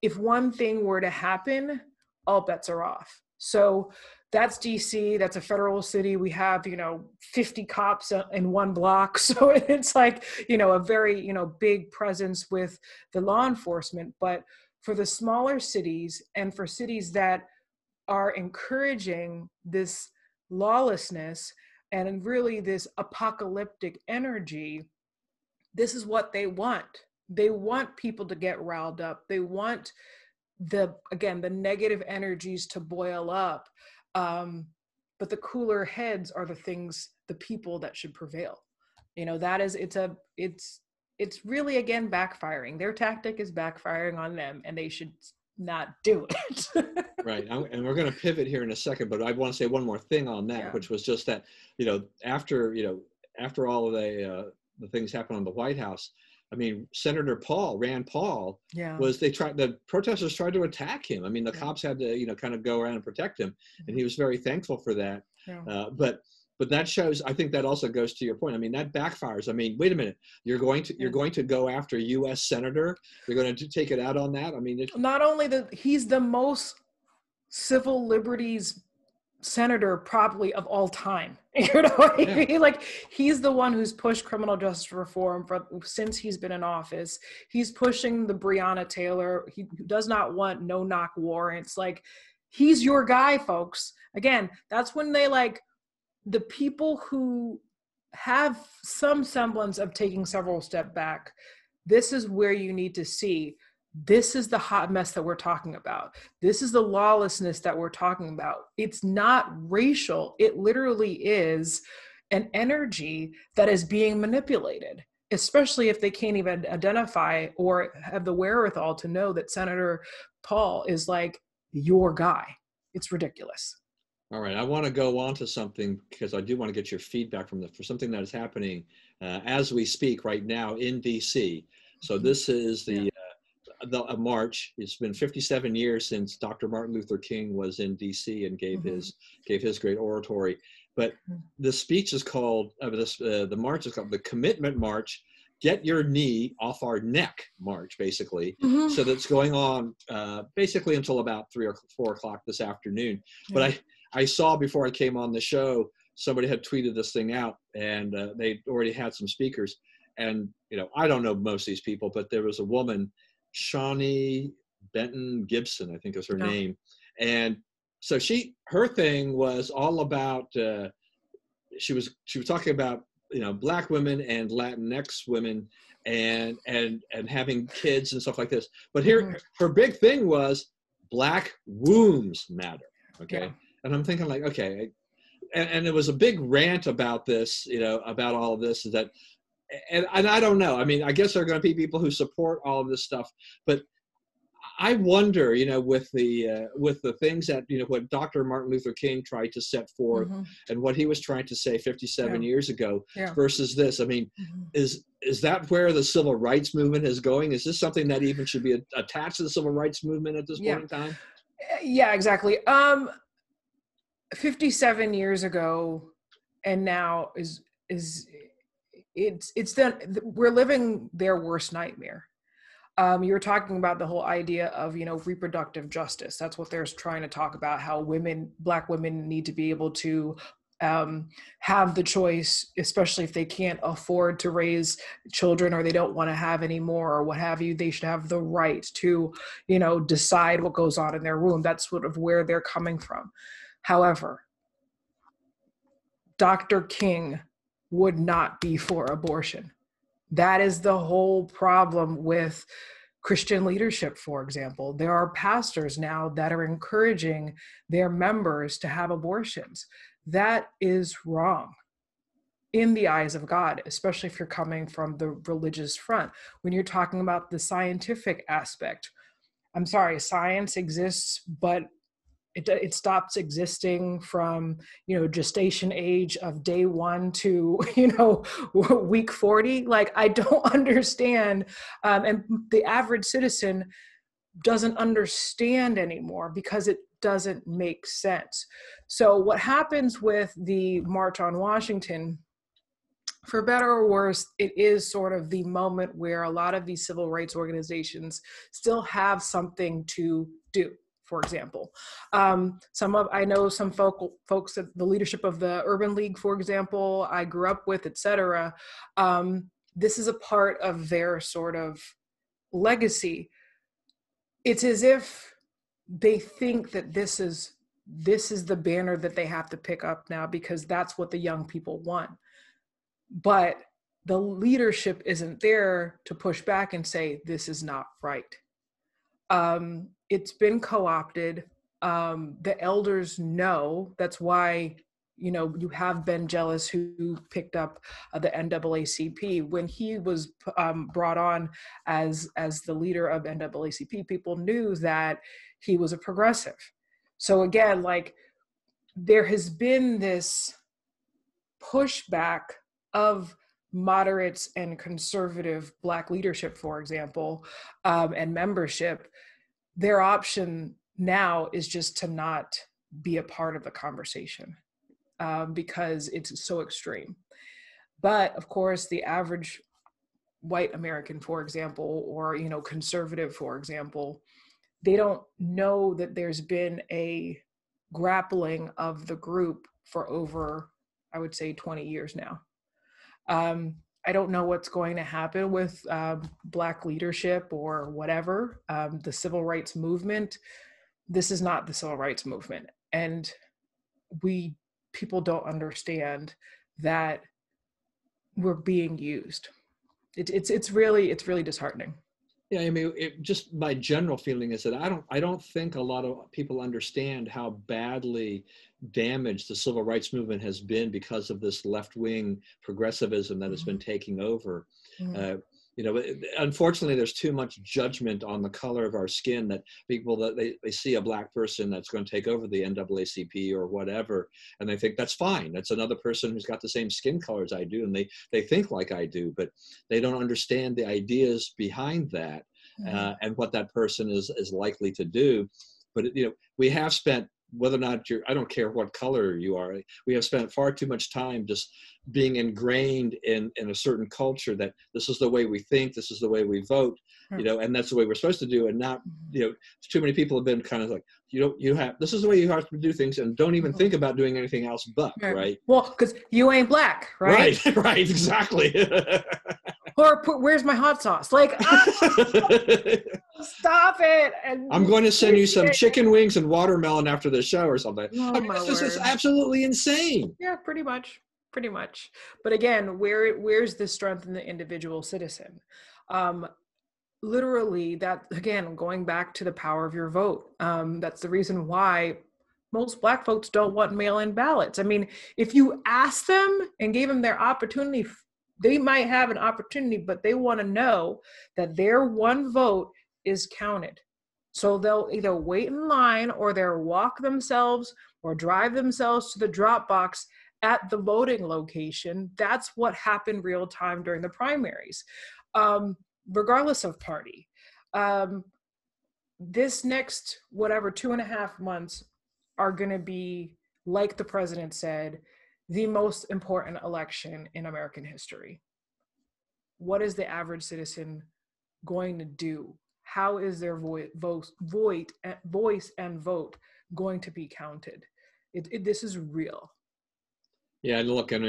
if one thing were to happen all bets are off. So that's dc that's a federal city. We have you know 50 cops in one block. *laughs* So it's like you know a very you know big presence with the law enforcement. But for the smaller cities and for cities that are encouraging this lawlessness and really this apocalyptic energy, this is what they want. They want people to get riled up. They want the, again, the negative energies to boil up. Um, but the cooler heads are the things, the people that should prevail. You know, that is, it's a, it's, it's really again backfiring. Their tactic is backfiring on them and they should not do it. *laughs* right. And we're going to pivot here in a second, but I want to say one more thing on that, yeah. which was just that, you know, after, you know, after all of the, uh, the things happened on the White House, I mean, Senator Paul, Rand Paul, yeah. was they tried, the protesters tried to attack him. I mean, the yeah. cops had to, you know, kind of go around and protect him. And mm-hmm. he was very thankful for that. Uh, but but that shows i think that also goes to your point i mean that backfires i mean wait a minute you're going to you're going to go after us senator you're going to take it out on that i mean not only the he's the most civil liberties senator probably of all time. *laughs* You know what I mean? Like he's the one who's pushed criminal justice reform for, since he's been in office. He's pushing the Breonna Taylor. He does not want no knock warrants. Like he's your guy, folks. Again, that's when they like the people who have some semblance of taking several step back. This is where you need to see this is the hot mess that we're talking about. This is the lawlessness that we're talking about. It's not racial, it literally is an energy that is being manipulated, especially if they can't even identify or have the wherewithal to know that Senator Paul is like your guy. It's ridiculous. All right, I want to go on to something because I do want to get your feedback from the for something that is happening uh, as we speak right now in DC. So mm-hmm. this is the the a march. It's been 57 years since Dr. Martin Luther King was in D.C. and gave mm-hmm. his gave his great oratory. But mm-hmm. the speech is called uh, this uh, the march is called the Commitment March. Get your knee off our neck march, basically. Mm-hmm. So that's going on uh, basically until about three or four o'clock this afternoon. But I I saw before I came on the show somebody had tweeted this thing out and uh, they already had some speakers and you know i don't know most of these people but there was a woman Shawnee Benton Gibson, I think is her oh. name. And so she, her thing was all about, uh, she was, she was talking about, you know, black women and Latinx women and, and, and having kids and stuff like this. But here, mm-hmm. her big thing was black wombs matter. Okay. Yeah. And I'm thinking like, okay, and, and it was a big rant about this, you know, about all of this is that and, and I don't know. I mean, I guess there are going to be people who support all of this stuff, but I wonder, you know, with the uh, with the things that you know what Dr. Martin Luther King tried to set forth mm-hmm. and what he was trying to say 57 yeah. years ago yeah. versus this. I mean, mm-hmm. is is that where the civil rights movement is going? Is this something that even should be attached to the civil rights movement at this yeah. point in time? Yeah, exactly. Um, 57 years ago and now is is it's it's then we're living their worst nightmare. Um, you were talking about the whole idea of you know reproductive justice. That's what they're trying to talk about how women black women need to be able to um, have the choice especially if they can't afford to raise children or they don't want to have any more or what have you. They should have the right to you know decide what goes on in their womb. That's sort of where they're coming from however dr king would not be for abortion. That is the whole problem with Christian leadership, for example. There are pastors now that are encouraging their members to have abortions. That is wrong in the eyes of God, especially if you're coming from the religious front. When you're talking about the scientific aspect, I'm sorry, science exists, but it, it stops existing from you know gestation age of day one to *laughs* you know *laughs* week 40 like i don't *laughs* understand um, and the average citizen doesn't understand anymore because it doesn't make sense. So what happens with the march on washington for better or worse, it is sort of the moment where a lot of these civil rights organizations still have something to do for example. Um, some of I know some folk, folks at the leadership of the Urban League, for example, I grew up with, etc. Um, this is a part of their sort of legacy. It's as if they think that this is this is the banner that they have to pick up now because that's what the young people want. But the leadership isn't there to push back and say this is not right. Um, it's been co-opted. Um, the elders know. That's why you know you have ben jealous who picked up uh, the naacp when he was um, brought on as as the leader of naacp people knew that he was a progressive. So again like there has been this pushback of moderates and conservative black leadership for example um, and membership their option now is just to not be a part of the conversation um, because it's so extreme. But of course, the average white American, for example, or you know, conservative, for example, they don't know that there's been a grappling of the group for over, I would say, 20 years now. Um, I don't know what's going to happen with uh, Black leadership or whatever, um, the civil rights movement. This is not the civil rights movement. And we, people don't understand that we're being used. It, it's, it's really, it's really disheartening. Yeah, I mean, it, just my general feeling is that I don't, I don't think a lot of people understand how badly damaged the civil rights movement has been because of this left-wing progressivism that has mm-hmm. been taking over. Mm-hmm. Uh, you know, unfortunately, there's too much judgment on the color of our skin that people that they, they see a black person that's going to take over the NAACP or whatever, and they think that's fine. That's another person who's got the same skin color as I do, and they they think like I do, but they don't understand the ideas behind that mm-hmm. uh, and what that person is is likely to do. But you know, we have spent whether or not you're i don't care what color you are. We have spent far too much time just being ingrained in in a certain culture that this is the way we think this is the way we vote you know and that's the way we're supposed to do and not mm-hmm. you know too many people have been kind of like you don't you have this is the way you have to do things and don't even think about doing anything else but right. well because you ain't black right? Right *laughs* right exactly *laughs* or put, where's my hot sauce? Like, ah, *laughs* stop it! And I'm going to send you some chicken wings and watermelon after the show or something. Oh, I mean, this is absolutely insane. Yeah, pretty much, pretty much. But again, where where's the strength in the individual citizen? Um, literally, that again, going back to the power of your vote. Um, that's the reason why most black folks don't want mail-in ballots. I mean, if you ask them and gave them their opportunity they might have an opportunity, but they want to know that their one vote is counted. So they'll either wait in line or they'll walk themselves or drive themselves to the drop box at the voting location. That's what happened real time during the primaries, um, regardless of party. Um, this next, whatever, two and a half months are going to be, like the president said, the most important election in American history. What is the average citizen going to do? How is their voice, voice, voice and vote going to be counted? It, it, this is real. Yeah, look, and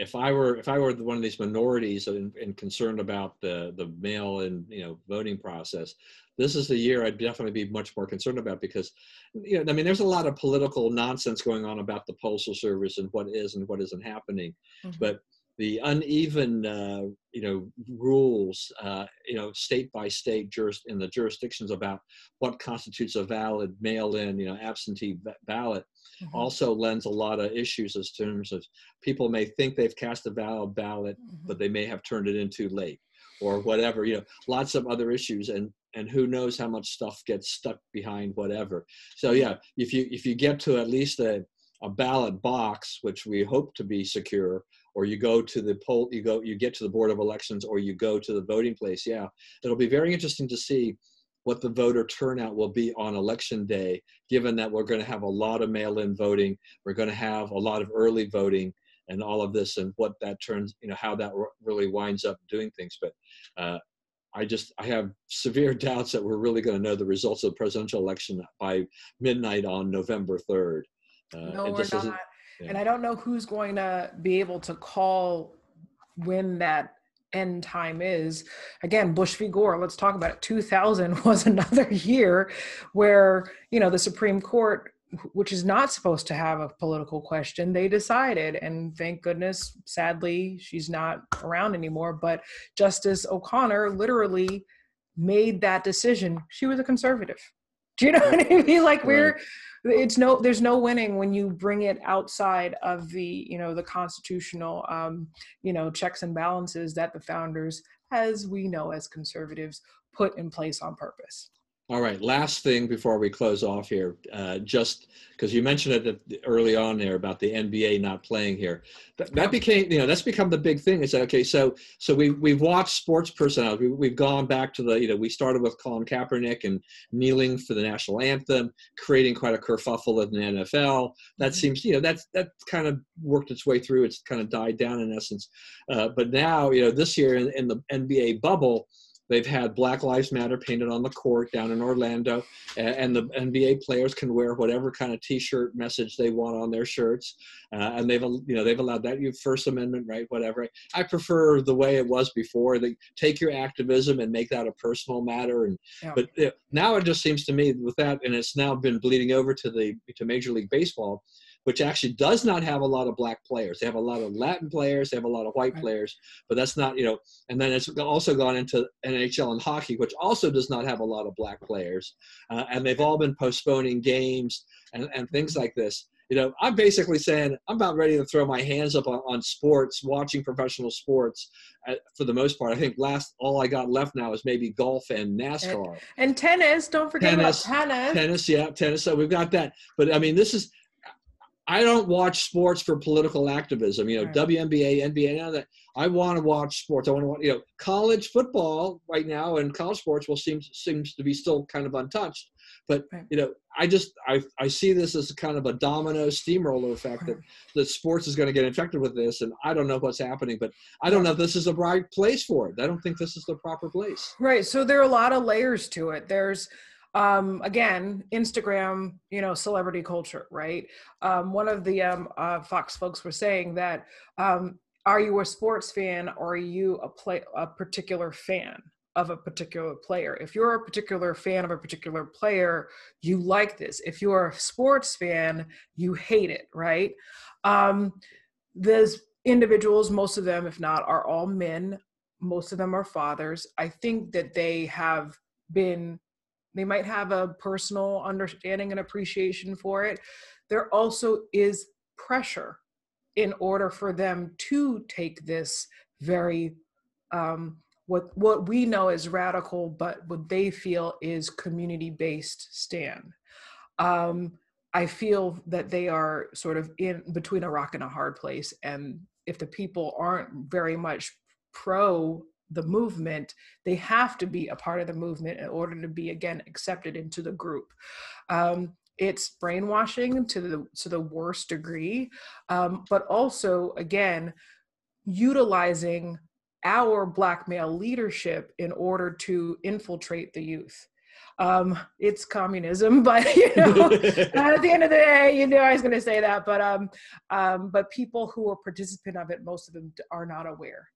if I were if I were one of these minorities and, and concerned about the the mail and you know voting process, this is the year I'd definitely be much more concerned about because, you know, I mean, there's a lot of political nonsense going on about the postal service and what is and what isn't happening, mm-hmm. but the uneven, uh, you know, rules, uh, you know, state by state juris- in the jurisdictions about what constitutes a valid mail-in, you know, absentee ballot, mm-hmm. also lends a lot of issues as terms of people may think they've cast a valid ballot, mm-hmm. but they may have turned it in too late or whatever you know lots of other issues and and who knows how much stuff gets stuck behind whatever so yeah if you if you get to at least a, a ballot box which we hope to be secure or you go to the poll you go you get to the board of elections or you go to the voting place yeah it'll be very interesting to see what the voter turnout will be on election day given that we're going to have a lot of mail-in voting we're going to have a lot of early voting and all of this and what that turns you know how that really winds up doing things but uh, I just I have severe *laughs* doubts that we're really going to know the results of the presidential election by midnight on November third. Uh, no, we're not. Yeah. And I don't know who's going to be able to call when that end time is. Again, Bush v. Gore. Let's talk about it. 2000 *laughs* was another year where you know the Supreme Court which is not supposed to have a political question, they decided. And thank goodness, sadly, she's not around anymore. But Justice O'Connor literally made that decision. She was a conservative. Do you know what I mean? *laughs* Like we're it's no there's no winning when you bring it outside of the you know the constitutional um you know checks and balances that the founders as we know as conservatives put in place on purpose all right, last thing before we close off here, uh, just because you mentioned it early on there about the NBA not playing here. That, that, became, you know, that's become the big thing. Is that okay? So, so we we've watched sports personalities. We, we've gone back to the, you know, we started with Colin Kaepernick and kneeling for the national anthem, creating quite a kerfuffle in the NFL. That mm-hmm. seems, you know, that's that kind of worked its way through. It's kind of died down in essence. Uh, but now, you know, this year in, in the NBA bubble They've had Black Lives Matter painted on the court down in Orlando, and, and the NBA players can wear whatever kind of T-shirt message they want on their shirts, uh, and they've you know they've allowed that. You First Amendment right, whatever. I prefer the way it was before. They take your activism and make that a personal matter, and yeah. but you know, now it just seems to me with that, and it's now been bleeding over to the to Major League Baseball which actually does not have a lot of black players. They have a lot of Latin players, they have a lot of white right. players, but that's not, you know, and then it's also gone into NHL and hockey, which also does not have a lot of black players. Uh, and they've all been postponing games and, and things like this. You know, I'm basically saying I'm about ready to throw my hands up on, on sports, watching professional sports uh, for the most part. I think last all I got left now is maybe golf and NASCAR. And, and tennis. Don't forget tennis, about tennis. Tennis, yeah, tennis. So we've got that. But I mean, this is I don't watch sports for political activism. You know, right. WNBA, NBA, none of that. I want to watch sports. I want to watch, you know, college football right now and college sports will seems seems to be still kind of untouched. But right. you know, I just I I see this as kind of a domino steamroller effect right. that that sports is going to get infected with this, and I don't know what's happening. But I don't know if this is the right place for it. I don't think this is the proper place. Right. So there are a lot of layers to it. There's um, again, Instagram, you know, celebrity culture, right? Um, one of the um, uh, Fox folks were saying that, um, are you a sports fan or are you a play a particular fan of a particular player? If you're a particular fan of a particular player, you like this. If you're a sports fan, you hate it, right? Um, there's individuals, most of them, if not, are all men. Most of them are fathers. I think that they have been they might have a personal understanding and appreciation for it. There also is pressure in order for them to take this very um, what what we know is radical, but what they feel is community based stand. Um, I feel that they are sort of in between a rock and a hard place, and if the people aren't very much pro the movement, they have to be a part of the movement in order to be again accepted into the group. Um, it's brainwashing to the to the worst degree, um, but also again utilizing our black male leadership in order to infiltrate the youth. Um, it's communism, *laughs* but you know, *laughs* at the end of the day, you know, I was going to say that, but um, um, but people who are participant of it, most of them are not aware.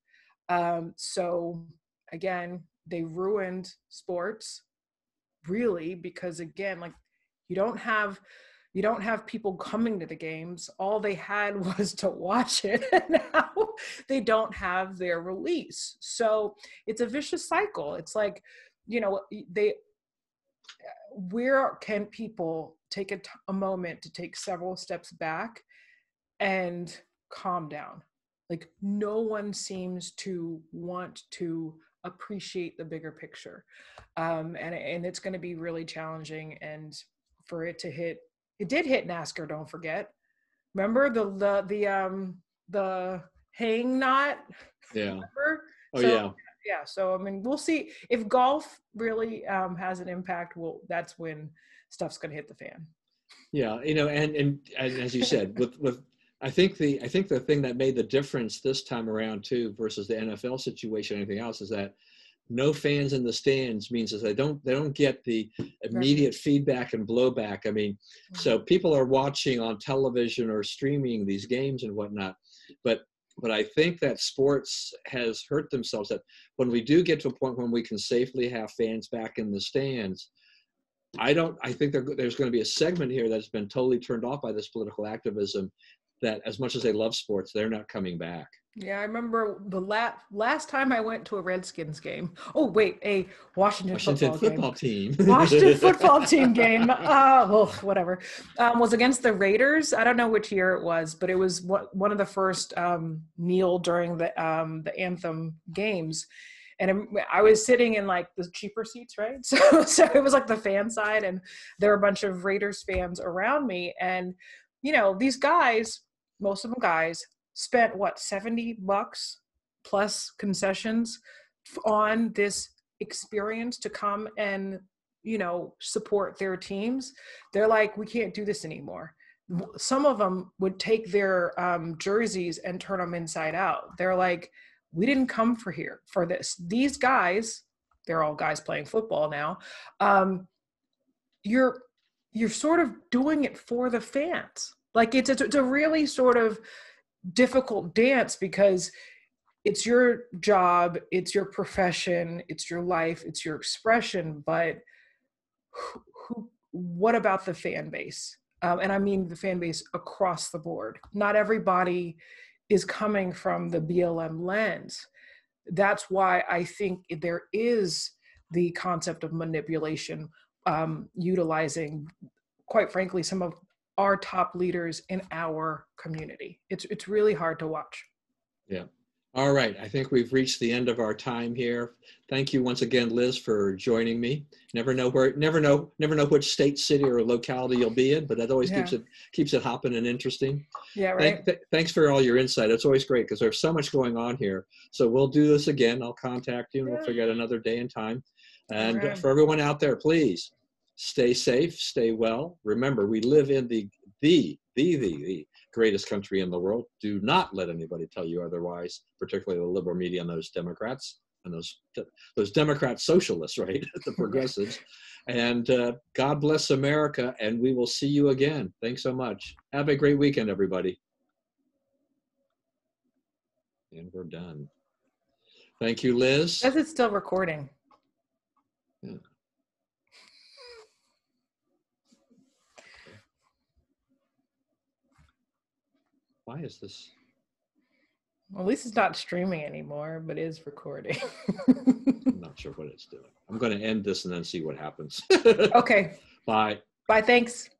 Um, so again, they ruined sports really because again, like you don't have you don't have people coming to the games. All they had *laughs* was to watch it. *laughs* And now they don't have their release. So it's a vicious cycle. It's like, you know, they where can people take a, t- a moment to take several steps back and calm down like no one seems to want to appreciate the bigger picture. Um, and and it's going to be really challenging and for it to hit it did hit NASCAR don't forget. Remember the the the um the hang knot? Yeah. Remember? oh so, yeah. yeah so i mean we'll see. If golf really um, has an impact well that's when stuff's going to hit the fan. Yeah you know and, and and as you said with with I think the I think the thing that made the difference this time around too versus the NFL situation, anything else, is that no fans in the stands means that they don't they don't get the immediate right. feedback and blowback. I mean, so people are watching on television or streaming these games and whatnot, but but I think that sports has hurt themselves. That when we do get to a point when we can safely have fans back in the stands, I don't. I think there, there's going to be a segment here that's been totally turned off by this political activism, that as much as they love sports, they're not coming back. Yeah, I remember the last last time I went to a Redskins game. Oh wait, a Washington, Washington football, football team. *laughs* Washington football team *laughs* game. Uh, oh, whatever. Um, was against the Raiders. I don't know which year it was, but it was one of the first um, kneel during the um, the anthem games. And I was sitting in like the cheaper seats, right? *laughs* So, so it was like the fan side, and there were a bunch of Raiders fans around me, and you know these guys most of them guys, spent what, 70 bucks plus concessions on this experience to come and, you know, support their teams. They're like, we can't do this anymore. Some of them would take their um, jerseys and turn them inside out. They're like, we didn't come for here for this. These guys they're all guys playing football now. Um, you're you're sort of doing it for the fans. Like it's it's a really sort of difficult dance because it's your job, it's your profession, it's your life, it's your expression, but who, who what about the fan base? Um, and I mean the fan base across the board. Not everybody is coming from the BLM lens. That's why I think there is the concept of manipulation, um, utilizing, quite frankly, some of our top leaders in our community. It's it's really hard to watch. Yeah. All right. I think we've reached the end of our time here. Thank you once again, Liz, for joining me. Never know where, never know, never know which state, city, or locality you'll be in, but that always yeah. keeps it keeps it hopping and interesting. Yeah, right. Thank, th thanks for all your insight. It's always great because there's so much going on here. So we'll do this again. I'll contact you and yeah. we'll figure out another day and time. And uh, right. for everyone out there, please stay safe, stay well. Remember, we live in the the the the the greatest country in the world. Do not let anybody tell you otherwise, particularly the liberal media and those Democrats and those those Democrat socialists, *laughs* right? the progressives. And uh, God bless America, and we will see you again. Thanks so much. Have a great weekend, everybody. And we're done. Thank you, Liz. Is it still recording? Yeah. Why is this? Well, at least it's not streaming anymore, but is recording. I'm not sure what it's doing. I'm going to end this and then see what happens. *laughs* okay. Bye. Bye. Thanks.